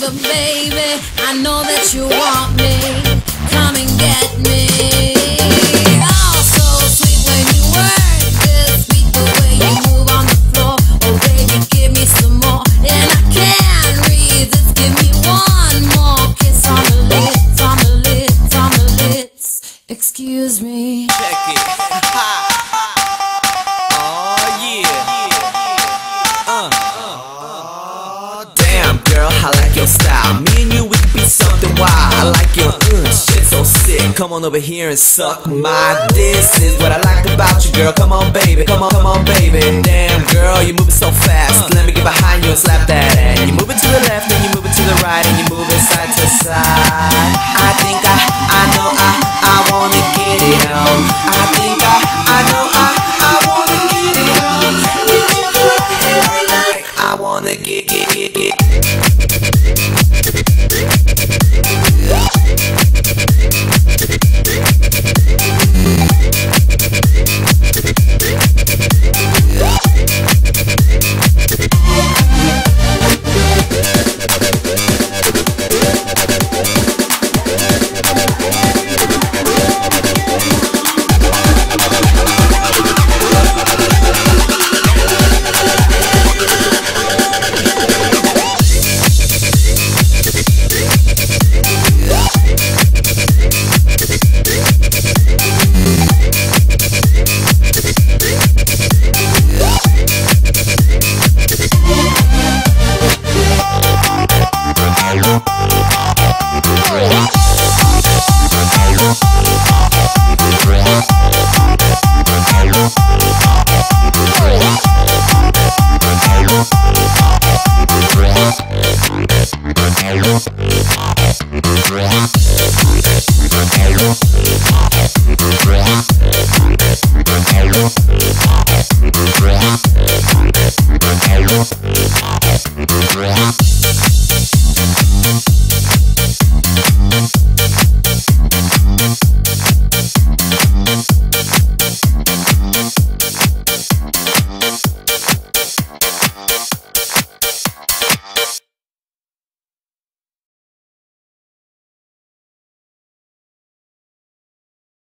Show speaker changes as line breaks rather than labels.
baby. I know that you want me. Come and get me. You're so sweet when you work. Speak the way you move on the floor. Oh,
so something wild. I like your uh, shit so sick. Come on over here and suck my. This is what I like about you, girl. Come on, baby. Come on, come on, baby. Damn girl, you moving so fast. Let me get behind you and slap that ass. You moving to the left, then you moving to the right, and you moving side to side. I think I, I know I, I wanna get it on. I think I, I know I, I wanna get it on. Move. I wanna get, get, get, get.